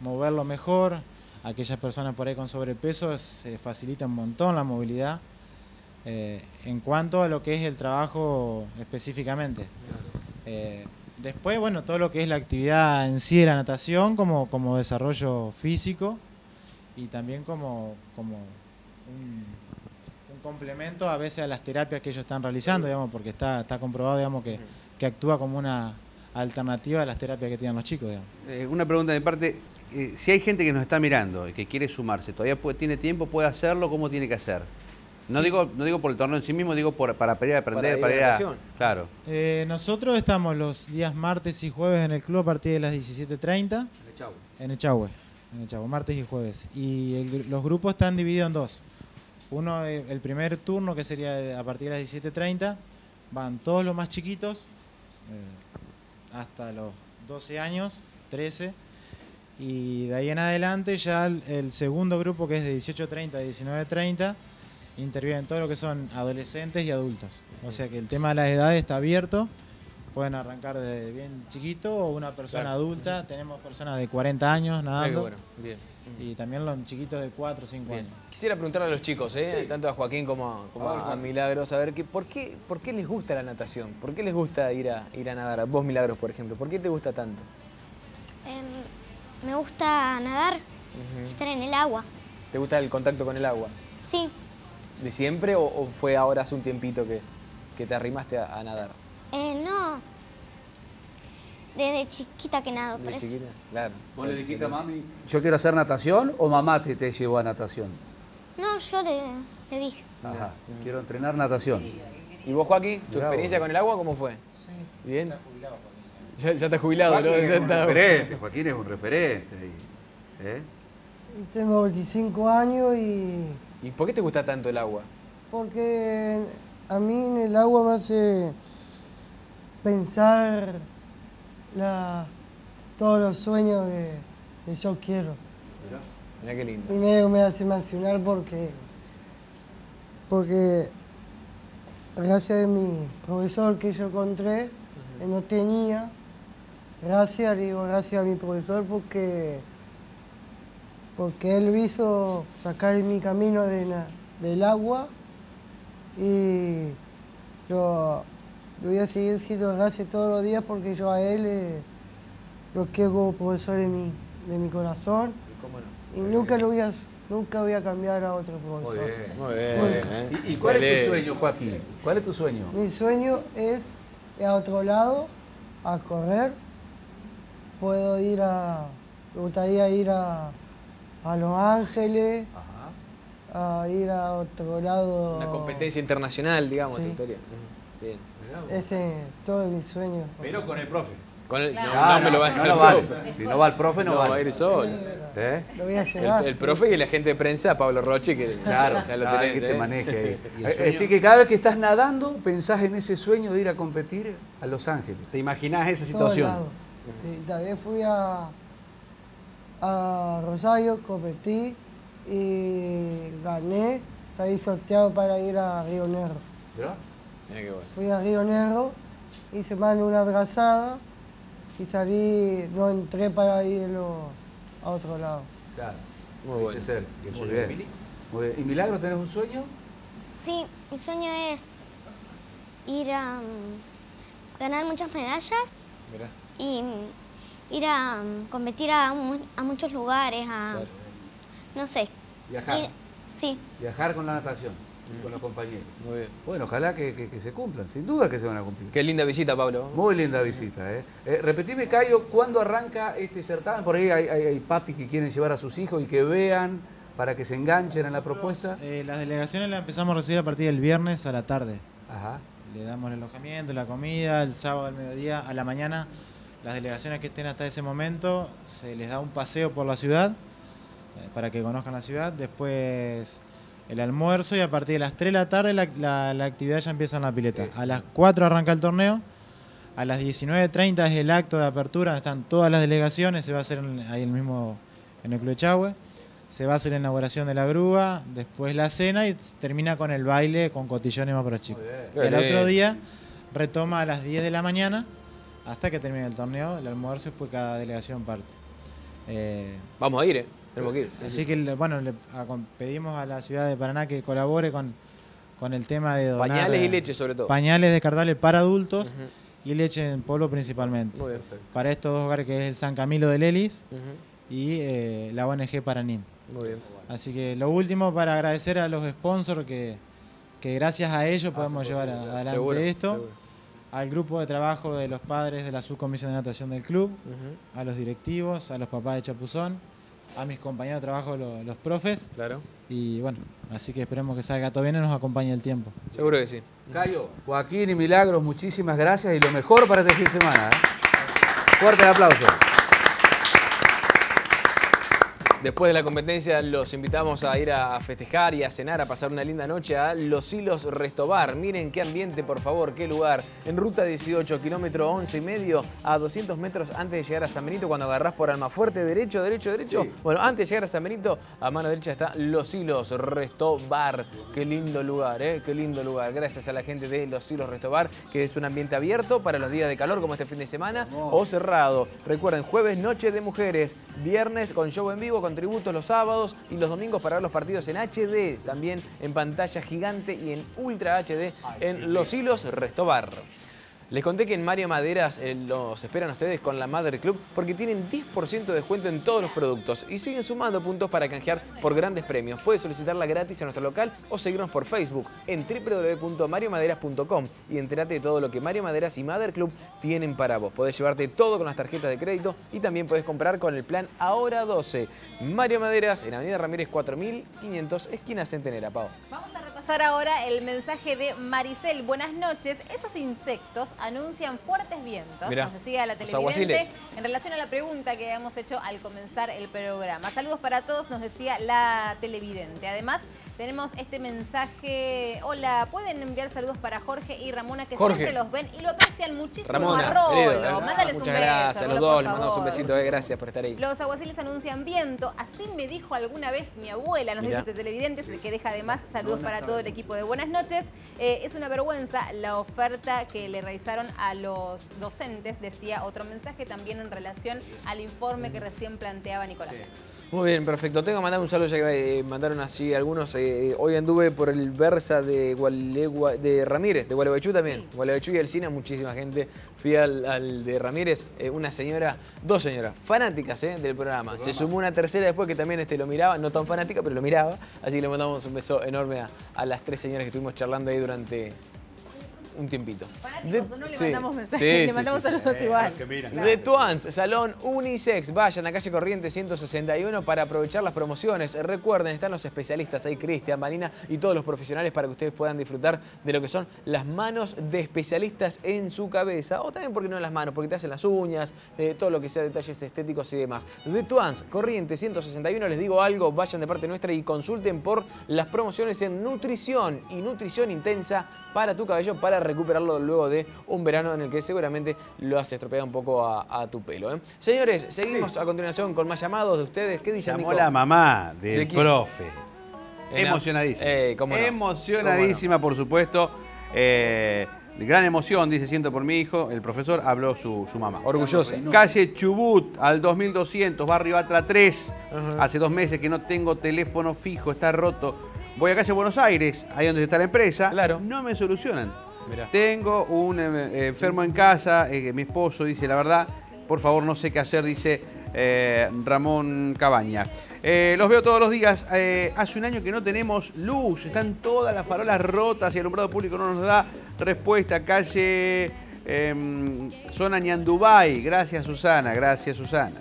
moverlo mejor. Aquellas personas por ahí con sobrepeso se facilita un montón la movilidad. Eh, en cuanto a lo que es el trabajo específicamente. Eh, después, bueno, todo lo que es la actividad en sí de la natación como, como desarrollo físico y también como, como un, un complemento a veces a las terapias que ellos están realizando, digamos, porque está, está comprobado, digamos, que, que actúa como una alternativa a las terapias que tienen los chicos, digamos. Eh, una pregunta de parte, eh, si hay gente que nos está mirando y que quiere sumarse, todavía puede- tiene tiempo, puede hacerlo, ¿cómo tiene que hacer? No, Sí. digo, no digo por el torneo en sí mismo, digo por, para ir a aprender, ir para ir a... Claro. Eh, nosotros estamos los días martes y jueves en el club a partir de las 17.30 Chau. en Echagüe, en Echagüe, martes y jueves. Y el los grupos están divididos en dos. Uno, eh, el primer turno, que sería a partir de las 17.30, van todos los más chiquitos, eh, hasta los 12 años, 13. Y de ahí en adelante ya el, el segundo grupo, que es de 18.30 a 19.30, intervienen todo lo que son adolescentes y adultos. O sea que el tema de las edades está abierto. Pueden arrancar de bien chiquito o una persona Claro. adulta. Tenemos personas de 40 años Ah, nadando. bueno, bien. Y también los chiquitos de 4 o 5 Bien. años. Quisiera preguntarle a los chicos, ¿eh? tanto a Joaquín como, a- como A ver, a, Juan. Milagros, a ver, que, ¿por, qué, ¿por qué les gusta la natación? ¿Por qué les gusta ir a, ir a nadar? A Vos, Milagros, por ejemplo, ¿por qué te gusta tanto? Me gusta nadar, estar en el agua. ¿Te gusta el contacto con el agua? Sí, ¿De siempre o, o fue ahora hace un tiempito que, que te arrimaste a, a nadar? eh, no. Desde chiquita que nado, por ¿De eso. chiquita? Claro. ¿Vos le dijiste a mami, yo quiero hacer natación o mamá te, te llevó a natación? No, yo le, le dije. Ajá, quiero entrenar natación. ¿Y vos, Joaquín, tu Mirá experiencia vos. con el agua cómo fue? Sí. ¿Bien? Ya, ya estás jubilado, Joaquín ¿no? es un Está- referente, Joaquín es un referente. y- ¿eh? Y tengo 25 años y ¿Y por qué te gusta tanto el agua? porque a mí en el agua me hace pensar la, todos los sueños que, que yo quiero. Mirá qué lindo. Y me, me hace emocionar porque, porque gracias a mi profesor que yo encontré, que no tenía, gracias, le digo gracias a mi profesor porque, porque él me hizo sacar mi camino de del agua y lo, lo voy a seguir siendo gracias todos los días porque yo a él eh, lo quiero como profesor de mi, de mi corazón. ¿Y cómo no? Y nunca lo voy a, nunca voy a cambiar a otro Muy profesor. bien. Muy bien. Nunca. ¿eh? ¿Y, y cuál es tu sueño, Joaquín? ¿Cuál es tu sueño? Mi sueño es ir a otro lado, a correr. Puedo ir a, me gustaría ir a, a Los Ángeles, Ajá. a ir a otro lado. Una competencia internacional, digamos, Sí. tu historia. Ujú. Bien. Ese es todo mi sueño. Pero con el profe. Con el, no, Ah, no me lo va a dejar no, el vale. Si no va el profe, no, No, vale. va a ir solo. ¿Eh? Lo voy a El, llevar. el profe y el agente de prensa, Pablo Roche, que Claro, ya lo tenés, que ¿eh? te maneje ahí. ¿Y el Es decir, que cada vez que estás nadando, pensás en ese sueño de ir a competir a Los Ángeles. ¿Te imaginás esa situación? Sí, también fui a, a Rosario, competí y gané. Salí sorteado para ir a Río Negro. ¿Verdad? Mirá qué bueno. Fui a Río Negro, hice más de una abrazada y salí, no entré para irlo a otro lado. Claro. Muy Puede bueno. ser. ¿Y el Muy bien. Muy bien. ¿Y Milagro, tenés un sueño? Sí, mi sueño es ir a mm, ganar muchas medallas Mirá. Y mm, ir a mm, competir a, mu- a muchos lugares, a, Claro. no sé. Viajar. ir- sí, Viajar con la natación, con los compañeros. Muy bien. Bueno, ojalá que, que- que se cumplan, sin duda que se van a cumplir. Qué linda visita, Pablo. Muy linda visita. ¿eh? Eh, repetime, Cayo, ¿cuándo arranca este certamen? Por ahí hay, hay- hay papis que quieren llevar a sus hijos y que vean para que se enganchen en la propuesta. Eh, las delegaciones las empezamos a recibir a partir del viernes a la tarde. Ajá. Le damos el alojamiento, la comida, el sábado al mediodía, a la mañana. Las delegaciones que estén hasta ese momento se les da un paseo por la ciudad eh, para que conozcan la ciudad. Después el almuerzo y a partir de las 3 de la tarde la, la- la actividad ya empieza en la pileta. A las 4 arranca el torneo. A las 19.30 es el acto de apertura, donde están todas las delegaciones, se va a hacer en- ahí el mismo en el Club Echagüe. Se va a hacer la inauguración de la grúa, después la cena y termina con el baile con cotillones más para chicos. Y el otro día retoma a las 10 de la mañana hasta que termine el torneo, el almuerzo y después cada delegación parte. Eh, Vamos a ir, ¿eh? Tenemos que ir. así que, bueno, le pedimos a la ciudad de Paraná que colabore con, con el tema de donar Pañales y eh, leche, sobre todo. pañales descartables para adultos y leche en polvo principalmente. Muy bien. Para estos dos hogares que es el San Camilo de Lelis y eh, la ONG Paranín. Muy bien. Así que lo último para agradecer a los sponsors que, que gracias a ellos podemos llevar a- adelante Seguro, esto. seguro. Al grupo de trabajo de los padres de la subcomisión de natación del club, a los directivos, a los papás de Chapuzón, a mis compañeros de trabajo, lo- los, profes. Claro. Y bueno, así que esperemos que salga todo bien y nos acompañe el tiempo. Seguro que sí. Cayo, Joaquín y Milagros, muchísimas gracias y lo mejor para este fin de semana. ¿eh? Fuerte el aplauso. Después de la competencia los invitamos a ir a festejar y a cenar, a pasar una linda noche a Los Hilos Restobar. Miren qué ambiente, por favor, qué lugar. En ruta 18, kilómetro 11 y medio, a 200 metros antes de llegar a San Benito, cuando agarrás por Almafuerte, derecho, derecho, derecho. Sí. Bueno, antes de llegar a San Benito, a mano derecha está Los Hilos Restobar. Qué lindo lugar, ¿eh? Qué lindo lugar. Gracias a la gente de Los Hilos Restobar, que es un ambiente abierto para los días de calor, como este fin de semana, o cerrado. Recuerden, jueves, noche de mujeres, viernes con show en vivo, con tributos los sábados y los domingos para ver los partidos en HD, también en pantalla gigante y en Ultra HD en Los Hilos Restobar. Les conté que en Mario Maderas eh, los esperan ustedes con la Madre Club porque tienen 10% de descuento en todos los productos y siguen sumando puntos para canjear por grandes premios. Puedes solicitarla gratis en nuestro local o seguirnos por Facebook en www.mariomaderas.com y entérate de todo lo que Mario Maderas y Mother Club tienen para vos. Podés llevarte todo con las tarjetas de crédito y también podés comprar con el plan Ahora 12. Mario Maderas en Avenida Ramírez 4500, esquina Centenera, Pau. Vamos a repasar ahora el mensaje de Maricel. Buenas noches. Esos insectos anuncian fuertes vientos. Mirá, nos decía la televidente en relación a la pregunta que habíamos hecho al comenzar el programa. Saludos para todos, nos decía la televidente. Además, tenemos este mensaje. Hola, pueden enviar saludos para Jorge y Ramona que Jorge. siempre los ven y lo aprecian muchísimo. Ramona, a Rolo. querido, ¿eh? Mándales un Muchas beso. gracias a los dos, les mandamos un besito, eh, gracias por estar ahí. Los aguaciles anuncian viento, así me dijo alguna vez mi abuela, nos Mirá. dice este televidente, que deja además saludos para todo el equipo de Buenas noches. Eh, es una vergüenza la oferta que le realizaron a los docentes, decía otro mensaje también en relación al informe que recién planteaba Nicolás. Muy bien, perfecto. Tengo que mandar un saludo ya que eh, mandaron así algunos. eh, hoy anduve por el Versa de Gualegua, de Ramírez, de Gualeguaychú también. Sí. Gualeguaychú y Alcina, muchísima gente. Fui al, al de Ramírez, eh, una señora, dos señoras, fanáticas eh, del programa. Se sumó una tercera después que también este, lo miraba, no tan fanática, pero lo miraba. Así que le mandamos un beso enorme a, a las tres señoras que estuvimos charlando ahí durante un tiempito. Fanáticos o no le sí. mandamos mensajes, Sí, le sí, mandamos sí, sí. saludos igual. The Twans, Salón Unisex. Vayan a calle Corriente 161 para aprovechar las promociones. Recuerden, están los especialistas ahí, Cristian, Marina y todos los profesionales para que ustedes puedan disfrutar de lo que son las manos de especialistas en su cabeza. O también, porque no en las manos? Porque te hacen las uñas, de todo lo que sea detalles estéticos y demás. The Twans, Corriente 161. Les digo algo, vayan de parte nuestra y consulten por las promociones en nutrición y nutrición intensa para tu cabello para recuperarlo luego de un verano en el que seguramente lo has estropeado un poco a, a tu pelo. ¿eh? Señores, seguimos a continuación con más llamados de ustedes. ¿Qué dicen, Llamó Nico? la mamá del profe. En Emocionadísima. Eh, cómo no. Emocionadísima, por supuesto. Eh, gran emoción, dice, siento por mi hijo. El profesor habló su, su mamá. Orgullosa. Calle Chubut, al 2200, barrio Atra 3. Ajá. Hace dos meses que no tengo teléfono fijo, está roto. Voy a calle Buenos Aires, ahí donde está la empresa. Claro. No me solucionan. Tengo un eh, enfermo en casa, eh, mi esposo dice la verdad. Por favor, no sé qué hacer, dice eh, Ramón Cabaña. Eh, los veo todos los días. Eh, hace un año que no tenemos luz. Están todas las farolas rotas y el alumbrado público no nos da respuesta. Calle em, zona Ñandubay. Gracias, Susana. Gracias, Susana.